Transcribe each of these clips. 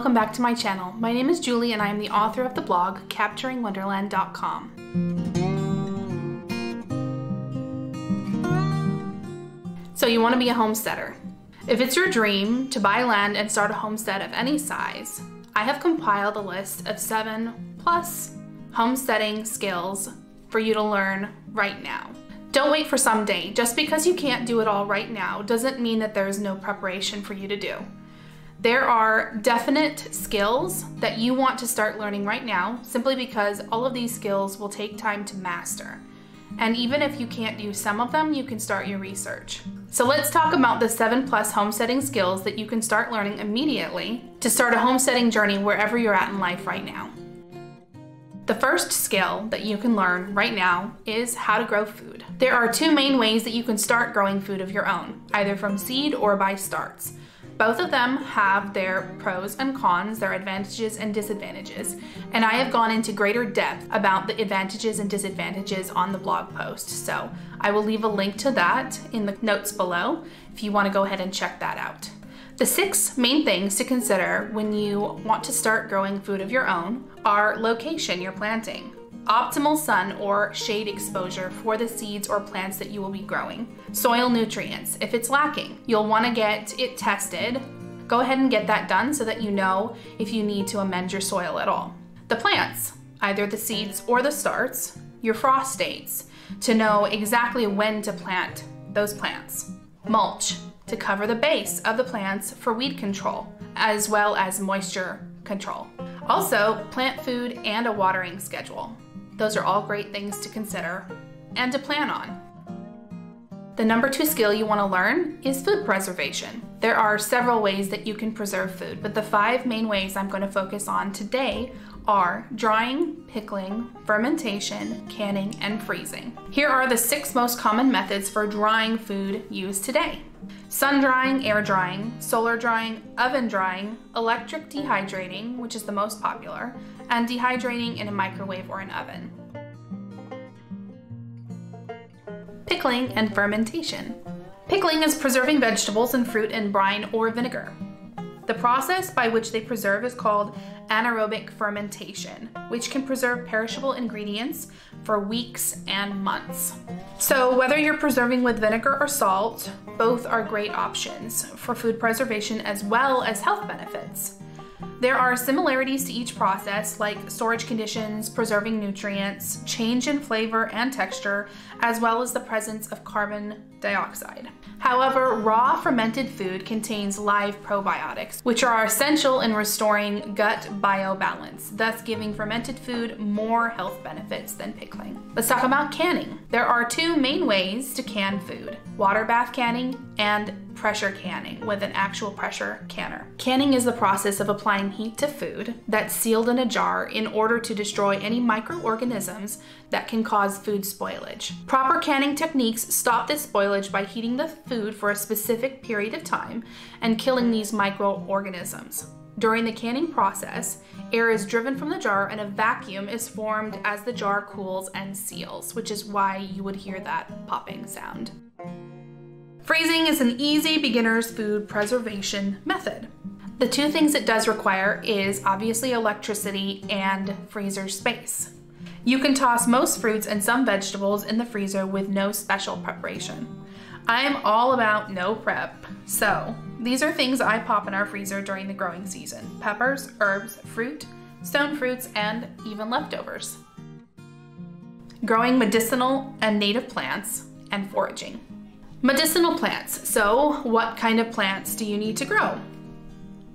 welcome back to my channel. My name is Julie and I am the author of the blog capturingwonderland.com. So you want to be a homesteader. If it's your dream to buy land and start a homestead of any size, I have compiled a list of seven plus homesteading skills for you to learn right now. Don't wait for someday. Just because you can't do it all right now doesn't mean that there's no preparation for you to do. There are definite skills that you want to start learning right now simply because all of these skills will take time to master. And even if you can't do some of them, you can start your research. So let's talk about the seven plus homesteading skills that you can start learning immediately to start a homesteading journey wherever you're at in life right now. The first skill that you can learn right now is how to grow food. There are two main ways that you can start growing food of your own, either from seed or by starts. Both of them have their pros and cons, their advantages and disadvantages, and I have gone into greater depth about the advantages and disadvantages on the blog post. So I will leave a link to that in the notes below if you want to go ahead and check that out. The six main things to consider when you want to start growing food of your own are location you're planting, optimal sun or shade exposure for the seeds or plants that you will be growing. Soil nutrients. If it's lacking, you'll want to get it tested. Go ahead and get that done so that you know if you need to amend your soil at all. The plants, either the seeds or the starts, your frost dates, to know exactly when to plant those plants. Mulch, to cover the base of the plants for weed control, as well as moisture control. Also, plant food and a watering schedule. Those are all great things to consider and to plan on. The number two skill you want to learn is food preservation. There are several ways that you can preserve food, but the five main ways I'm going to focus on today are drying, pickling, fermentation, canning, and freezing. Here are the six most common methods for drying food used today. Sun drying, air drying, solar drying, oven drying, electric dehydrating, which is the most popular, and dehydrating in a microwave or an oven. Pickling and fermentation. Pickling is preserving vegetables and fruit in brine or vinegar. The process by which they preserve is called anaerobic fermentation, which can preserve perishable ingredients for weeks and months. So, whether you're preserving with vinegar or salt, both are great options for food preservation as well as health benefits. There are similarities to each process, like storage conditions, preserving nutrients, change in flavor and texture, as well as the presence of carbon dioxide. However, raw fermented food contains live probiotics, which are essential in restoring gut biobalance, thus giving fermented food more health benefits than pickling. Let's talk about canning. There are two main ways to can food water bath canning and pressure canning with an actual pressure canner. Canning is the process of applying heat to food that's sealed in a jar in order to destroy any microorganisms that can cause food spoilage. Proper canning techniques stop this spoilage by heating the food for a specific period of time and killing these microorganisms. During the canning process, air is driven from the jar and a vacuum is formed as the jar cools and seals, which is why you would hear that popping sound. Freezing is an easy beginner's food preservation method. The two things it does require is obviously electricity and freezer space. You can toss most fruits and some vegetables in the freezer with no special preparation. I'm all about no prep, so these are things I pop in our freezer during the growing season. Peppers, herbs, fruit, stone fruits, and even leftovers. Growing medicinal and native plants and foraging. Medicinal plants. So, what kind of plants do you need to grow?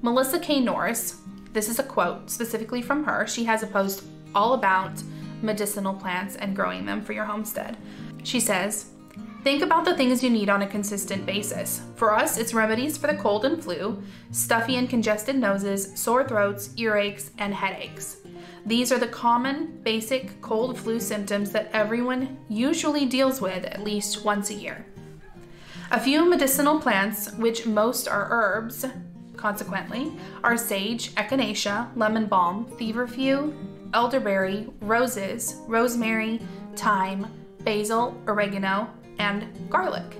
Melissa K. Norris, this is a quote specifically from her. She has a post all about medicinal plants and growing them for your homestead. She says, Think about the things you need on a consistent basis. For us, it's remedies for the cold and flu, stuffy and congested noses, sore throats, earaches, and headaches. These are the common, basic cold flu symptoms that everyone usually deals with at least once a year. A few medicinal plants, which most are herbs, consequently, are sage, echinacea, lemon balm, feverfew, elderberry, roses, rosemary, thyme, basil, oregano, and garlic.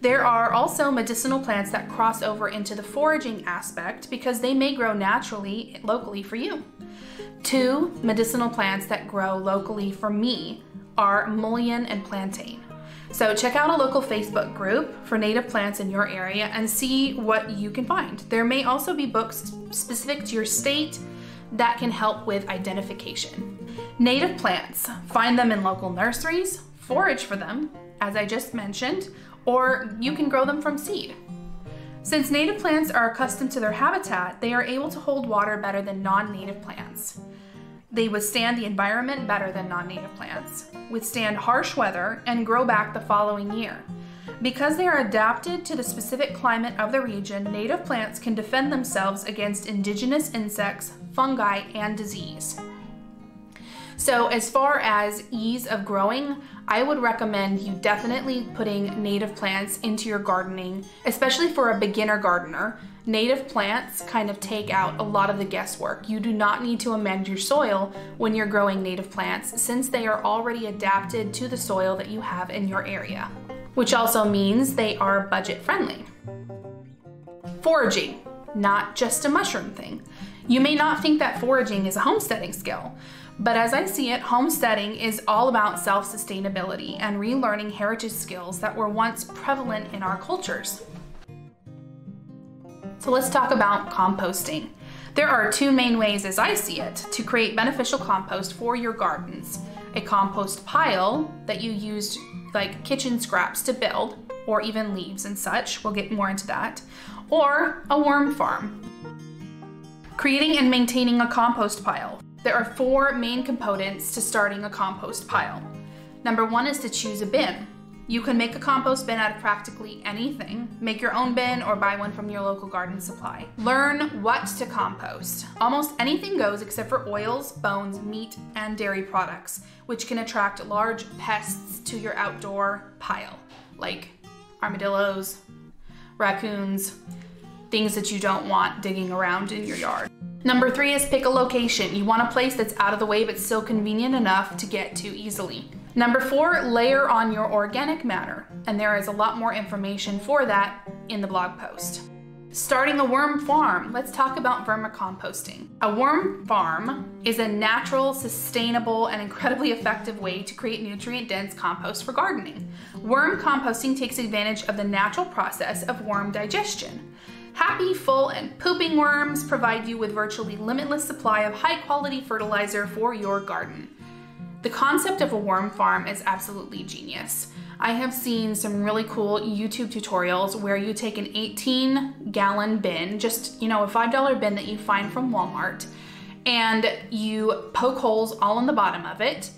There are also medicinal plants that cross over into the foraging aspect because they may grow naturally locally for you. Two medicinal plants that grow locally for me are mullein and plantain. So check out a local Facebook group for native plants in your area and see what you can find. There may also be books specific to your state that can help with identification. Native plants, find them in local nurseries, forage for them, as I just mentioned, or you can grow them from seed. Since native plants are accustomed to their habitat, they are able to hold water better than non-native plants. They withstand the environment better than non-native plants, withstand harsh weather, and grow back the following year. Because they are adapted to the specific climate of the region, native plants can defend themselves against indigenous insects, fungi, and disease. So as far as ease of growing, I would recommend you definitely putting native plants into your gardening, especially for a beginner gardener. Native plants kind of take out a lot of the guesswork. You do not need to amend your soil when you're growing native plants since they are already adapted to the soil that you have in your area, which also means they are budget friendly. Foraging, not just a mushroom thing. You may not think that foraging is a homesteading skill, but as I see it, homesteading is all about self sustainability and relearning heritage skills that were once prevalent in our cultures. So let's talk about composting. There are two main ways, as I see it, to create beneficial compost for your gardens a compost pile that you use like kitchen scraps to build, or even leaves and such, we'll get more into that, or a worm farm. Creating and maintaining a compost pile. There are four main components to starting a compost pile. Number one is to choose a bin. You can make a compost bin out of practically anything. Make your own bin or buy one from your local garden supply. Learn what to compost. Almost anything goes except for oils, bones, meat, and dairy products, which can attract large pests to your outdoor pile, like armadillos, raccoons, things that you don't want digging around in your yard. Number three is pick a location. You want a place that's out of the way but still convenient enough to get to easily. Number four, layer on your organic matter. And there is a lot more information for that in the blog post. Starting a worm farm, let's talk about vermicomposting. A worm farm is a natural, sustainable, and incredibly effective way to create nutrient dense compost for gardening. Worm composting takes advantage of the natural process of worm digestion. Happy, full, and pooping worms provide you with virtually limitless supply of high quality fertilizer for your garden. The concept of a worm farm is absolutely genius. I have seen some really cool YouTube tutorials where you take an 18 gallon bin, just, you know, a $5 bin that you find from Walmart, and you poke holes all in the bottom of it,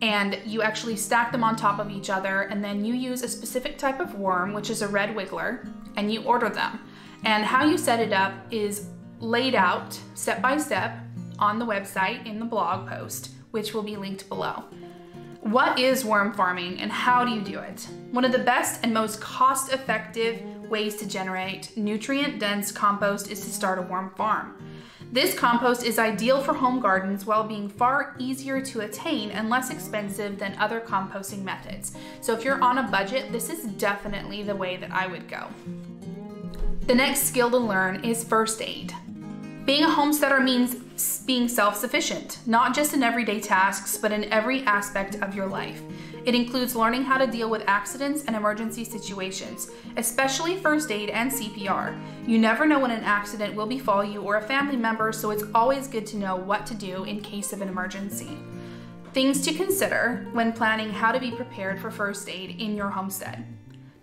and you actually stack them on top of each other, and then you use a specific type of worm, which is a red wiggler, and you order them. And how you set it up is laid out step by step on the website in the blog post, which will be linked below. What is worm farming and how do you do it? One of the best and most cost effective ways to generate nutrient dense compost is to start a worm farm. This compost is ideal for home gardens while being far easier to attain and less expensive than other composting methods. So if you're on a budget, this is definitely the way that I would go. The next skill to learn is first aid. Being a homesteader means being self sufficient, not just in everyday tasks, but in every aspect of your life. It includes learning how to deal with accidents and emergency situations, especially first aid and CPR. You never know when an accident will befall you or a family member, so it's always good to know what to do in case of an emergency. Things to consider when planning how to be prepared for first aid in your homestead.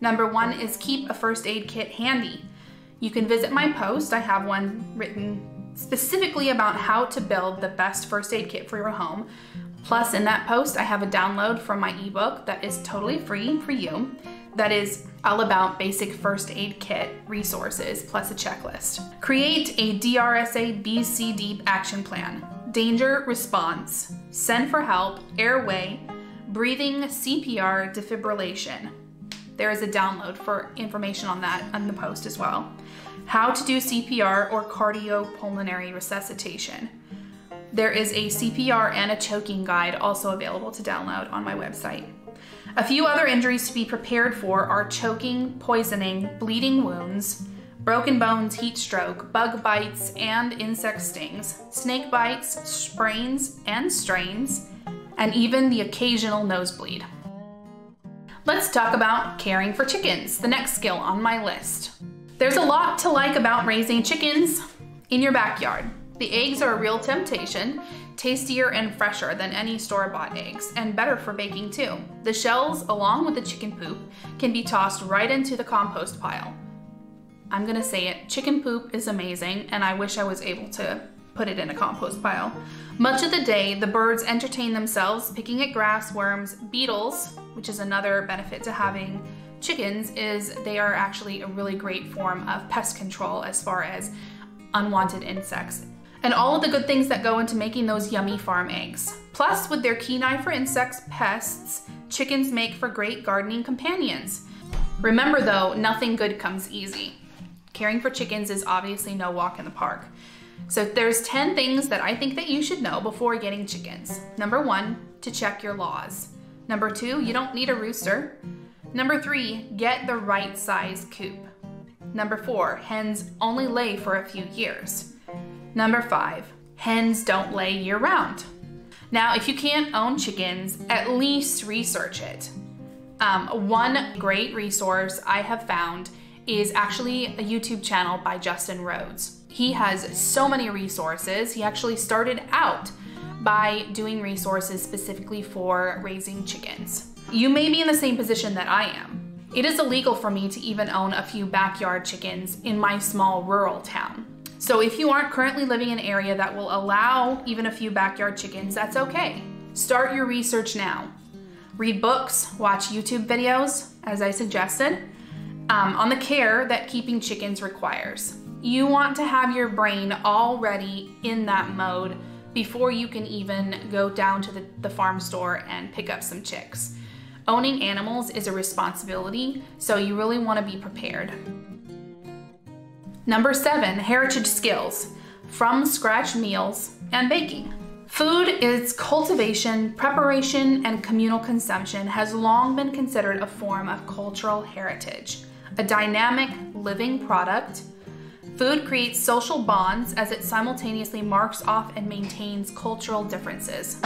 Number one is keep a first aid kit handy. You can visit my post. I have one written specifically about how to build the best first aid kit for your home. Plus, in that post, I have a download from my ebook that is totally free for you. That is all about basic first aid kit resources plus a checklist. Create a DRSA BCD action plan. Danger response, send for help, airway, breathing, CPR, defibrillation. There is a download for information on that on the post as well. How to do CPR or cardiopulmonary resuscitation. There is a CPR and a choking guide also available to download on my website. A few other injuries to be prepared for are choking, poisoning, bleeding wounds, broken bones, heat stroke, bug bites, and insect stings, snake bites, sprains and strains, and even the occasional nosebleed. Let's talk about caring for chickens, the next skill on my list. There's a lot to like about raising chickens in your backyard. The eggs are a real temptation, tastier and fresher than any store-bought eggs, and better for baking too. The shells, along with the chicken poop, can be tossed right into the compost pile. I'm gonna say it, chicken poop is amazing, and I wish I was able to put it in a compost pile. Much of the day, the birds entertain themselves picking at grass, worms, beetles, which is another benefit to having chickens, is they are actually a really great form of pest control as far as unwanted insects. And all of the good things that go into making those yummy farm eggs. Plus, with their keen eye for insects, pests, chickens make for great gardening companions. Remember though, nothing good comes easy. Caring for chickens is obviously no walk in the park. So there's 10 things that I think that you should know before getting chickens. Number one, to check your laws. Number two, you don't need a rooster. Number three, get the right size coop. Number four, hens only lay for a few years. Number five, hens don't lay year round. Now, if you can't own chickens, at least research it. Um, one great resource I have found is actually a YouTube channel by Justin Rhodes. He has so many resources. He actually started out by doing resources specifically for raising chickens. You may be in the same position that I am. It is illegal for me to even own a few backyard chickens in my small rural town. So if you aren't currently living in an area that will allow even a few backyard chickens, that's okay. Start your research now. Read books, watch YouTube videos, as I suggested, um, on the care that keeping chickens requires. You want to have your brain already in that mode before you can even go down to the, the farm store and pick up some chicks. Owning animals is a responsibility, so you really want to be prepared. Number seven, heritage skills, from scratch meals and baking. Food, its cultivation, preparation, and communal consumption has long been considered a form of cultural heritage, a dynamic, living product Food creates social bonds as it simultaneously marks off and maintains cultural differences.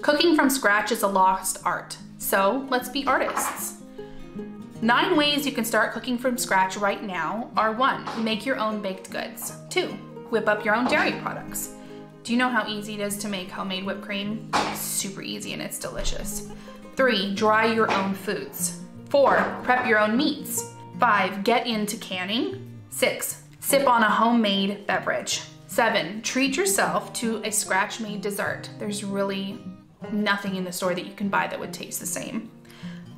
Cooking from scratch is a lost art, so let's be artists. Nine ways you can start cooking from scratch right now are one, make your own baked goods. Two, whip up your own dairy products. Do you know how easy it is to make homemade whipped cream? It's super easy and it's delicious. Three, dry your own foods. Four, prep your own meats. Five, get into canning. Six, Sip on a homemade beverage. Seven, treat yourself to a scratch made dessert. There's really nothing in the store that you can buy that would taste the same.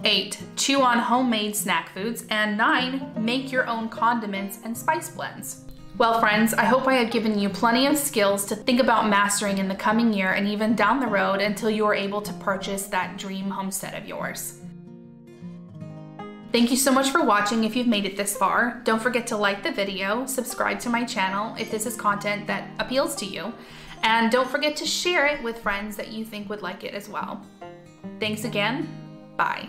Eight, chew on homemade snack foods. And nine, make your own condiments and spice blends. Well, friends, I hope I have given you plenty of skills to think about mastering in the coming year and even down the road until you are able to purchase that dream homestead of yours. Thank you so much for watching if you've made it this far. Don't forget to like the video, subscribe to my channel if this is content that appeals to you, and don't forget to share it with friends that you think would like it as well. Thanks again. Bye.